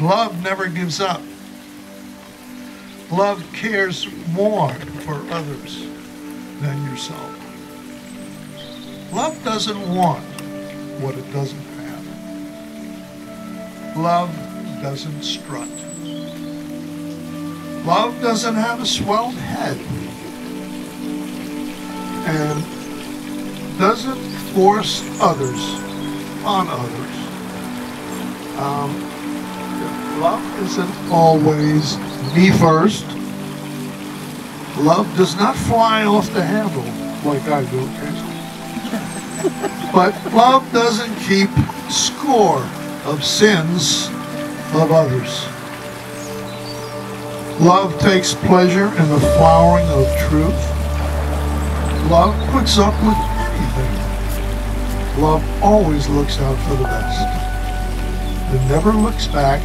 Love never gives up. Love cares more for others than yourself. Love doesn't want what it doesn't have. Love doesn't strut. Love doesn't have a swelled head. And doesn't force others on others. Um, love isn't always me first. Love does not fly off the handle like I do occasionally. but love doesn't keep score of sins of others. Love takes pleasure in the flowering of truth. Love puts up with anything. Love always looks out for the best. It never looks back.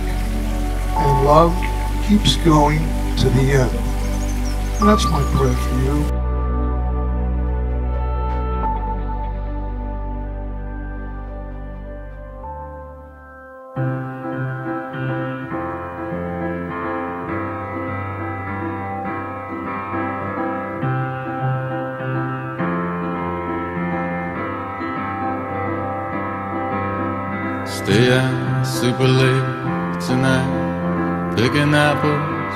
And love keeps going to the end. And that's my prayer for you. Stay out super late tonight, picking apples,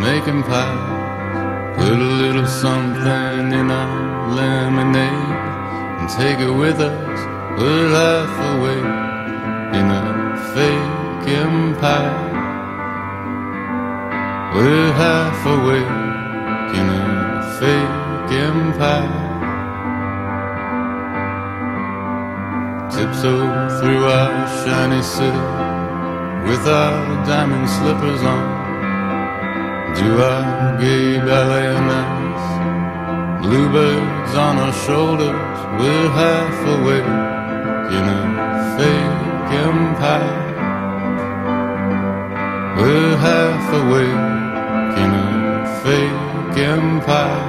making pies. Put a little something in our lemonade and take it with us. We're half awake in a fake empire. We're half awake in a fake empire. Tiptoe through our shiny city with our diamond slippers on. Do our gay ballet nights. Bluebirds on our shoulders, we're half awake in a fake empire. We're half awake in a fake empire.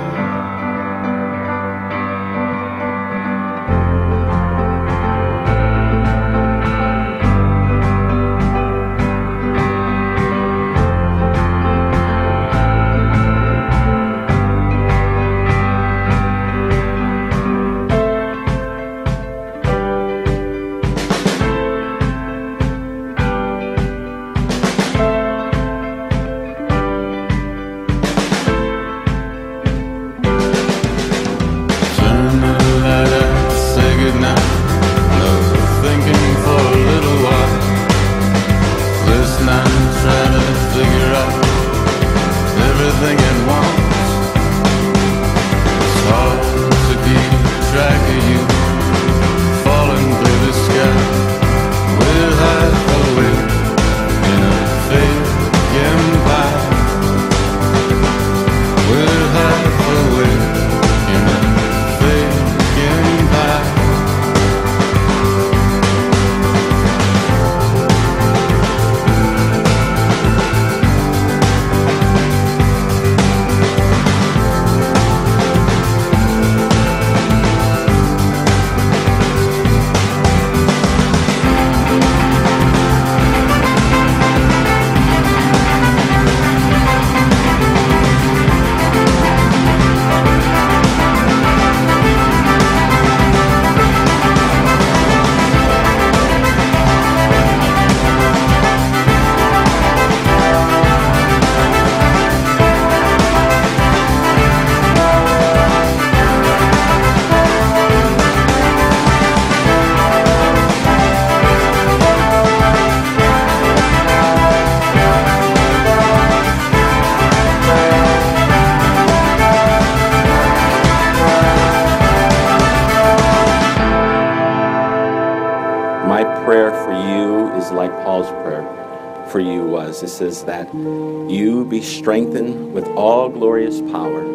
Was. It says that you be strengthened with all glorious power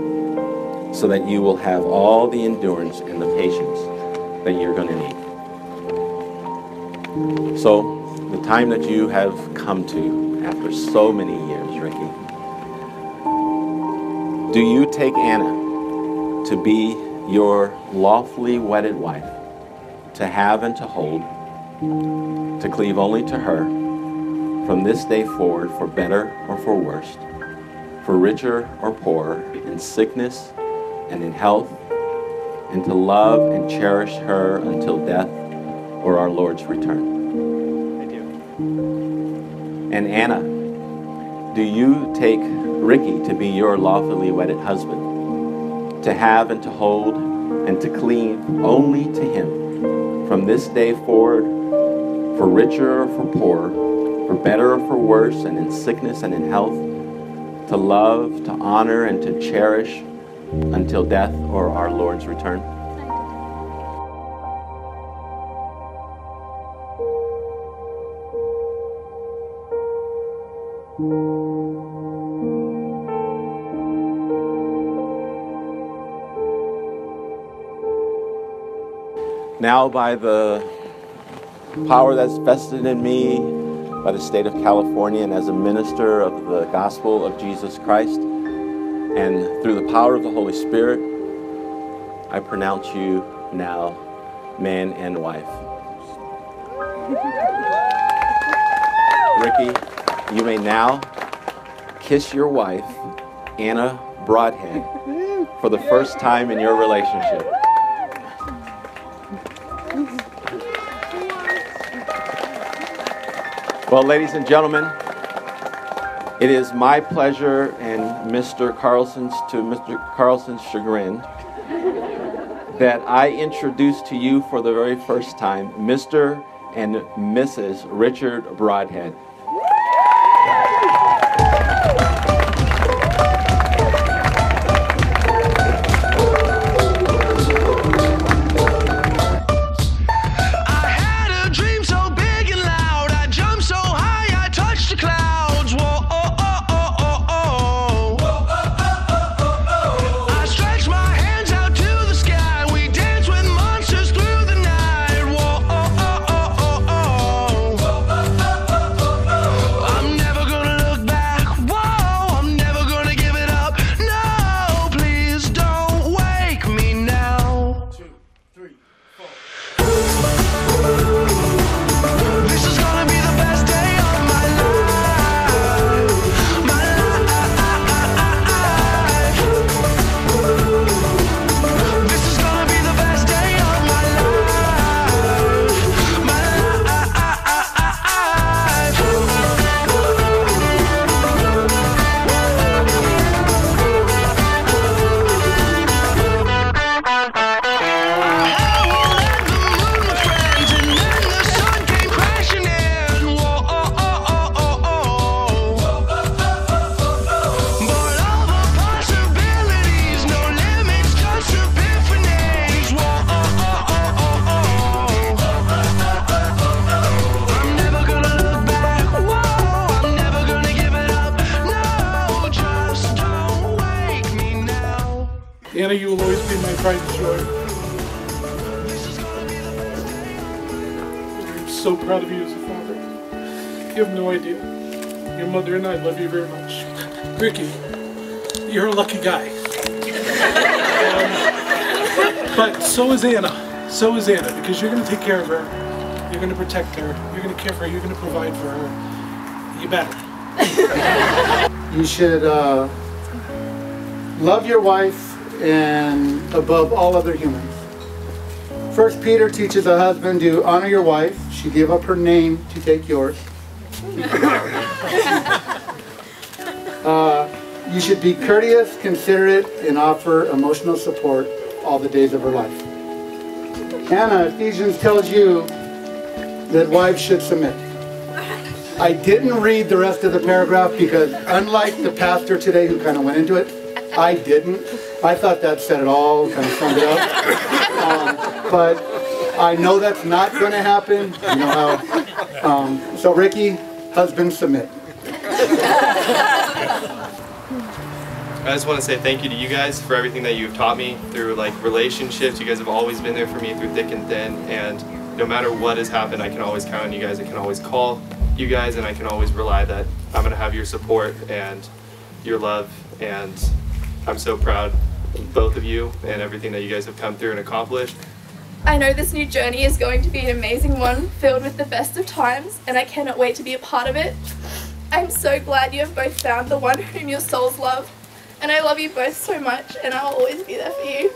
so that you will have all the endurance and the patience that you're going to need. So, the time that you have come to after so many years, Ricky, do you take Anna to be your lawfully wedded wife, to have and to hold, to cleave only to her, from this day forward for better or for worse, for richer or poorer, in sickness and in health, and to love and cherish her until death or our Lord's return. I do. And Anna, do you take Ricky to be your lawfully wedded husband, to have and to hold and to cleave only to him from this day forward, for richer or for poorer, for better or for worse, and in sickness and in health, to love, to honor, and to cherish until death or our Lord's return? Now, by the power that's vested in me by the state of California and as a minister of the gospel of Jesus Christ, and through the power of the Holy Spirit, I pronounce you now man and wife. Ricky, you may now kiss your wife, Anna Broadhead, for the first time in your relationship. Well, ladies and gentlemen, it is my pleasure and Mr. Carlson's to Mr. Carlson's chagrin that I introduce to you for the very first time Mr. and Mrs. Richard Broadhead. Anna, you will always be my pride and joy. I'm so proud of you as a father. You have no idea. Your mother and I love you very much. Ricky, you're a lucky guy. Um, but so is Anna. So is Anna, because you're going to take care of her. You're going to protect her. You're going to care for her. You're going to provide for her. You better. You should uh, love your wife and above all other humans. First Peter teaches a husband to honor your wife. She gave up her name to take yours. uh, you should be courteous, considerate, and offer emotional support all the days of her life. Anna, Ephesians tells you that wives should submit. I didn't read the rest of the paragraph because unlike the pastor today who kind of went into it, I didn't. I thought that said it all, kind of summed it up. Um, but I know that's not going to happen. You know how. Um, so Ricky, husband, submit. I just want to say thank you to you guys for everything that you've taught me through like relationships. You guys have always been there for me through thick and thin, and no matter what has happened, I can always count on you guys. I can always call you guys, and I can always rely that I'm gonna have your support and your love. And I'm so proud both of you and everything that you guys have come through and accomplished. I know this new journey is going to be an amazing one, filled with the best of times, and I cannot wait to be a part of it. I'm so glad you have both found the one whom your souls love, and I love you both so much, and I'll always be there for you.